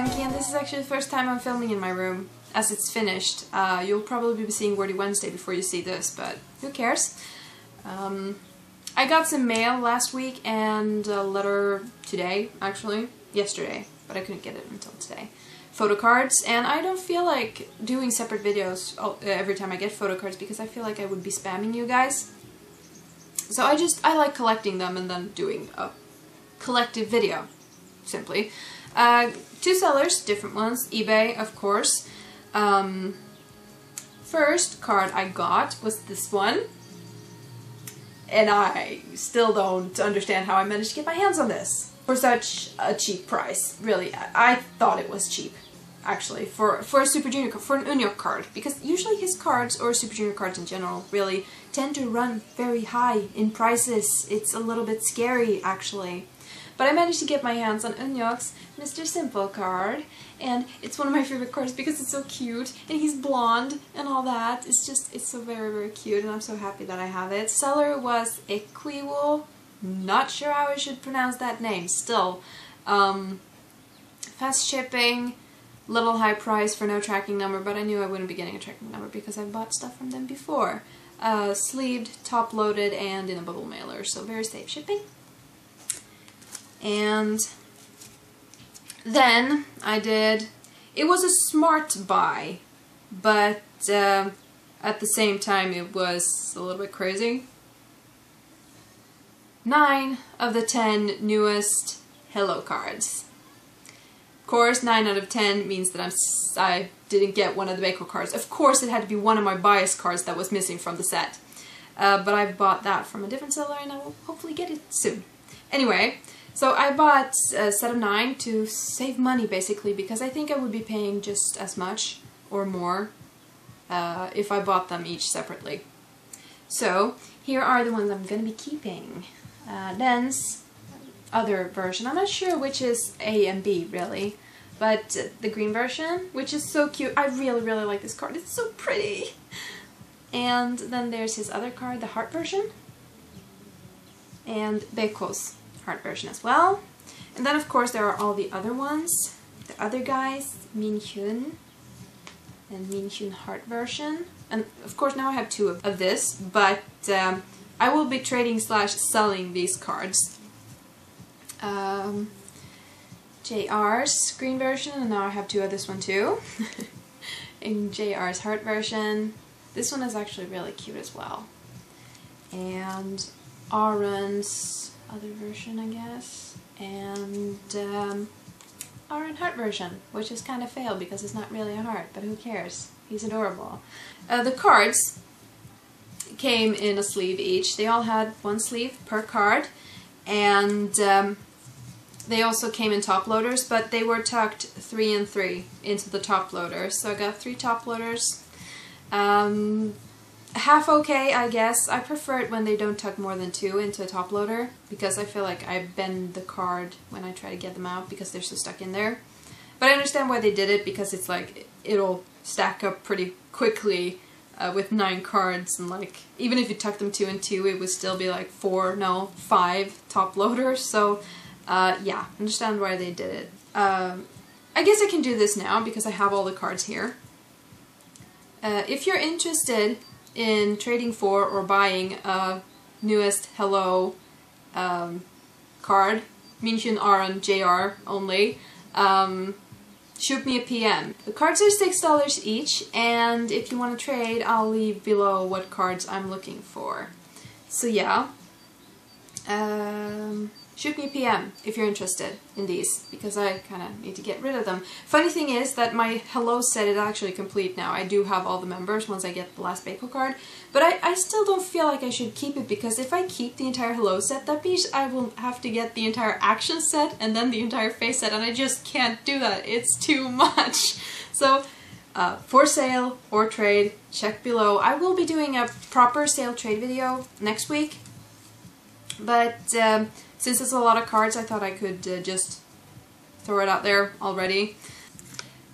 And this is actually the first time I'm filming in my room as it's finished. Uh, you'll probably be seeing Wordy Wednesday before you see this, but who cares? Um, I got some mail last week and a letter today, actually, yesterday, but I couldn't get it until today. Photo cards, and I don't feel like doing separate videos every time I get photo cards because I feel like I would be spamming you guys. So I just, I like collecting them and then doing a collective video, simply. Uh, two sellers, different ones, eBay, of course. Um, first card I got was this one. And I still don't understand how I managed to get my hands on this for such a cheap price. Really, I, I thought it was cheap, actually, for, for a Super Junior, for an Eunhyuk card. Because usually his cards, or Super Junior cards in general, really tend to run very high in prices. It's a little bit scary, actually. But I managed to get my hands on Eunhyuk's Mr. Simple card, and it's one of my favorite cards because it's so cute, and he's blonde and all that. It's just, it's so very, very cute, and I'm so happy that I have it. Seller was eiqiwo. Not sure how I should pronounce that name, still. Um, fast shipping, little high price for no tracking number, but I knew I wouldn't be getting a tracking number because I've bought stuff from them before. Uh, sleeved, top-loaded, and in a bubble mailer, so very safe shipping. And then I did, it was a smart buy, but uh, at the same time it was a little bit crazy. Nine of the ten NU'EST Hello cards. Of course, 9 out of 10 means that I'm, I didn't get one of the Baekho cards. Of course, it had to be one of my bias cards that was missing from the set. Uh, but I bought that from a different seller and I will hopefully get it soon. Anyway, so I bought a set of nine to save money basically because I think I would be paying just as much or more uh, if I bought them each separately. So here are the ones I'm going to be keeping. Uh, other version. I'm not sure which is A and B really, but the green version, which is so cute. I really, really like this card. It's so pretty. And then there's his other card, the heart version. And Baekho's heart version as well. And then of course there are all the other ones. The other guys, Min Hyun and Min Hyun heart version. And of course now I have two of, of this, but um, I will be trading slash selling these cards. Um, JR's green version, and now I have two of this one too. In JR's heart version. This one is actually really cute as well. And Aron's other version, I guess, and um, our heart version, which has kind of failed because it's not really a heart, but who cares? He's adorable. Uh, the cards came in a sleeve each. They all had one sleeve per card, and um, they also came in top loaders, but they were tucked three and three into the top loaders. So I got three top loaders. Um, half okay, I guess. I prefer it when they don't tuck more than two into a top loader because I feel like I bend the card when I try to get them out because they're so stuck in there. But I understand why they did it because it's like it'll stack up pretty quickly uh, with nine cards and like even if you tuck them two and two it would still be like four, no, five top loaders. So uh, yeah, understand why they did it. Um, I guess I can do this now because I have all the cards here. Uh, if you're interested in trading for or buying a NU'EST Hello um, card, Minhyun Aron JR only, um, shoot me a PM. The cards are $6 each, and if you want to trade, I'll leave below what cards I'm looking for. So yeah. Um, shoot me PM if you're interested in these, because I kind of need to get rid of them. Funny thing is that my Hello set is actually complete now. I do have all the members once I get the last Baekho card, but I, I still don't feel like I should keep it, because if I keep the entire Hello set, that means I will have to get the entire action set and then the entire face set, and I just can't do that. It's too much. So, uh, for sale or trade, check below. I will be doing a proper sale trade video next week, but um, since it's a lot of cards, I thought I could uh, just throw it out there already.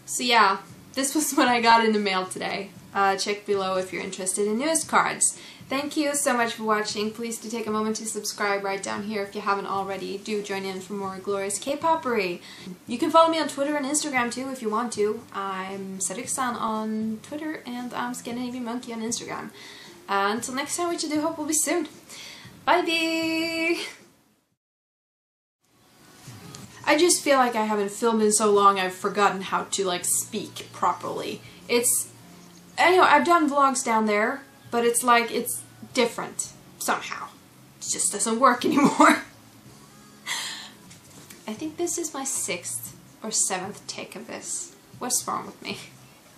So yeah, this was what I got in the mail today. Uh, check below if you're interested in NU'EST cards. Thank you so much for watching. Please do take a moment to subscribe right down here if you haven't already. Do join in for more glorious K-popery. You can follow me on Twitter and Instagram too if you want to. I'm Saruke-san on Twitter and I'm Scandinavian Monkey on Instagram. Uh, until next time, which I do hope will be soon. Bye bye! I just feel like I haven't filmed in so long I've forgotten how to like speak properly. It's anyway, I've done vlogs down there, but it's like it's different somehow. It just doesn't work anymore. I think this is my sixth or seventh take of this. What's wrong with me?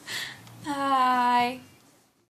Bye.